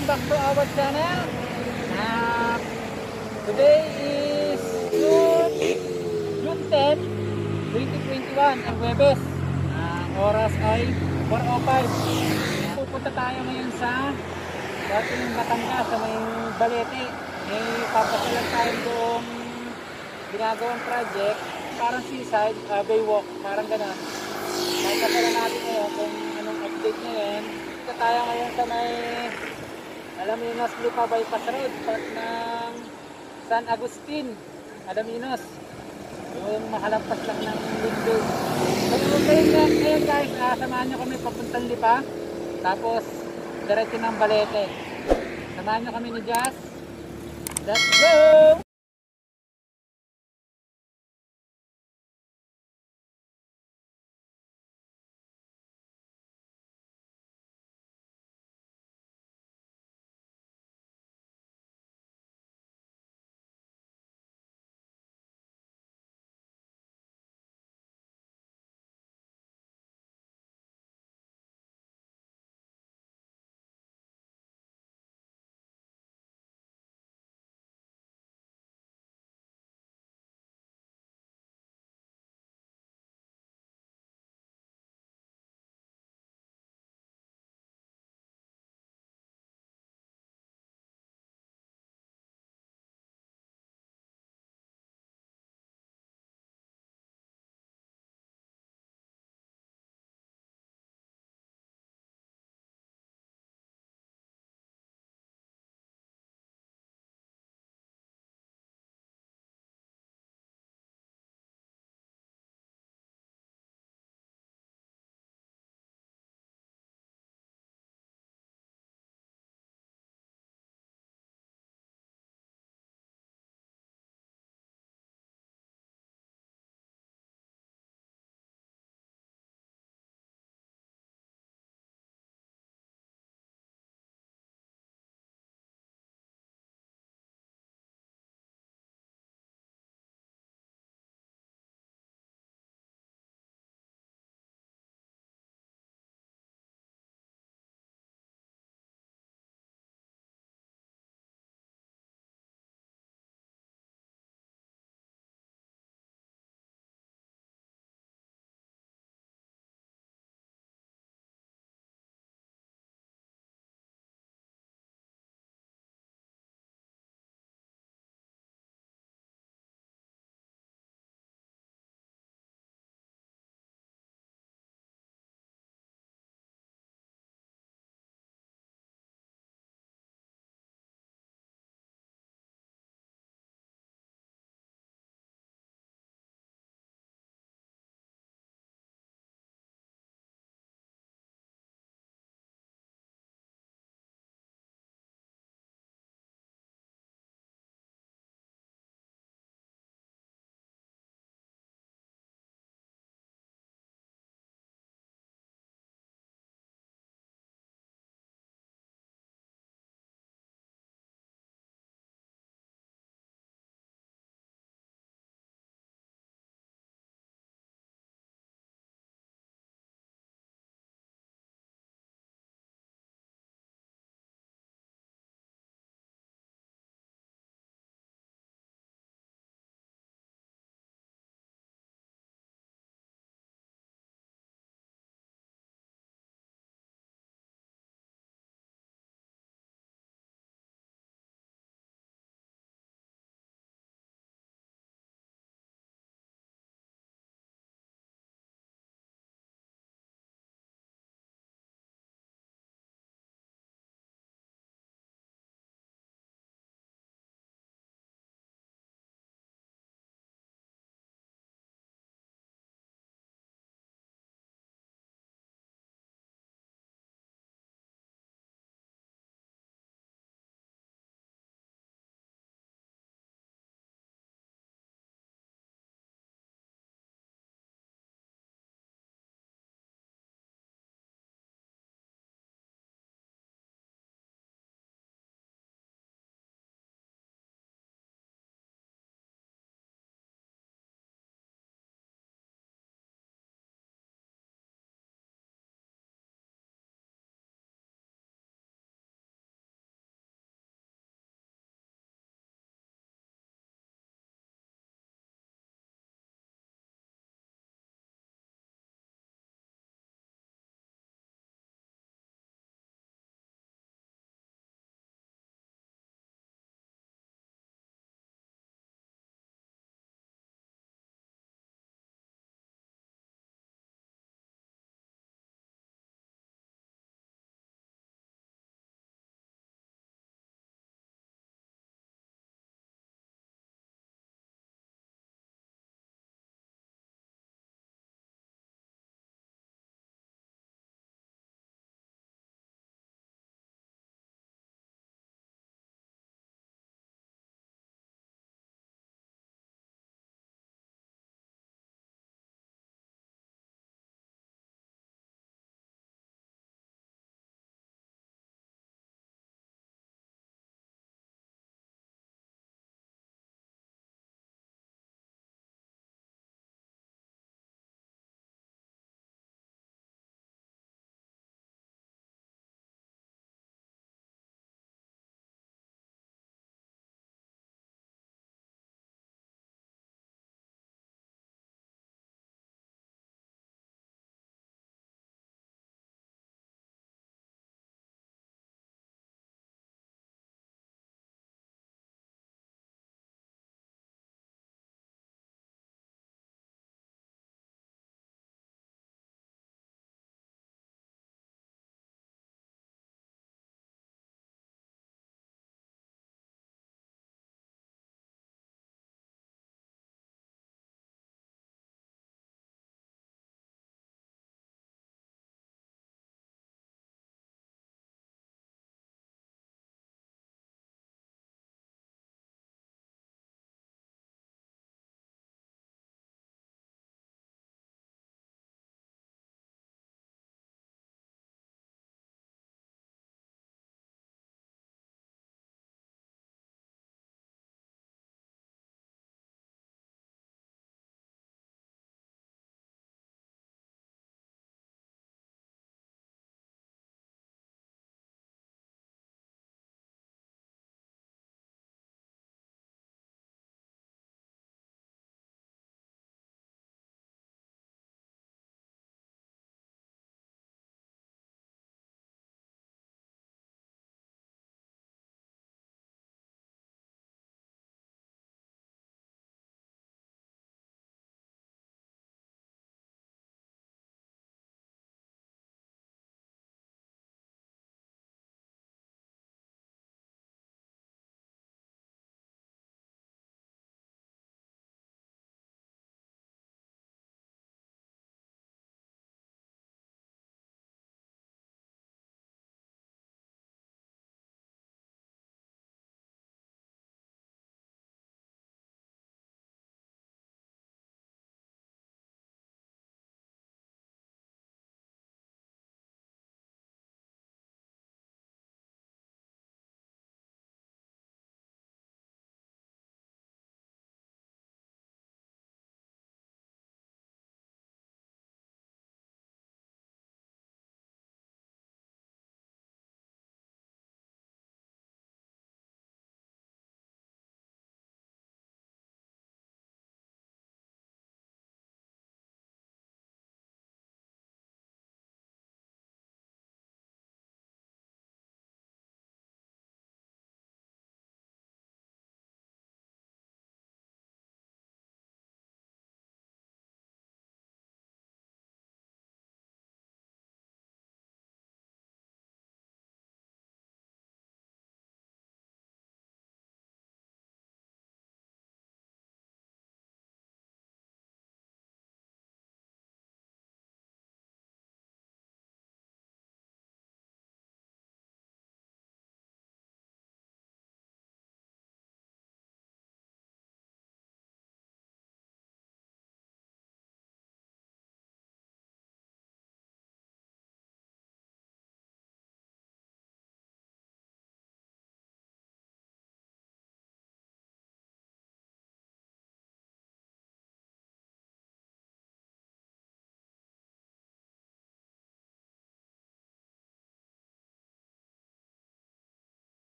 welcome back to our channel. Uh, today is June, June 10, 2021, ang Webes. Ang oras ay 4.05. Pupunta tayo ngayon sa dating Batangas sa may Balete. May papasalan tayo doong ginagawang project. Parang seaside, uh, baywalk, parang ganun. Papasalan natin ngayon kung anong update ngayon. Dito tayo ngayon sa may Alaminos Lipa Bypass Road part ng San Agustin, Alaminos. Yung mahalampas lang ng window. So okay na ngayon guys, ah, samahan nyo kami papuntang Lipa. Tapos diretso ng Balete. Samahan nyo kami ni Jazz. Let's go!